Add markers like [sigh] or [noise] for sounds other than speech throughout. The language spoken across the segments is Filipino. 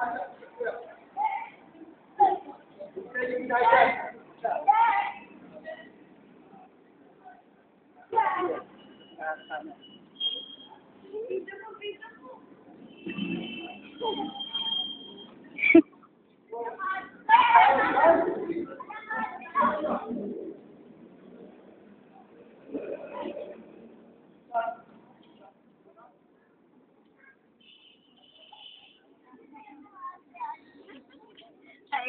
Ay,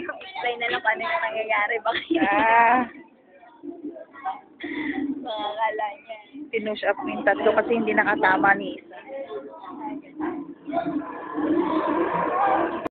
explain na lang paano yung nangyayari. Baka. Ah, [laughs] Baka akala niya. pinush up yung tatlo kasi hindi nakatama ni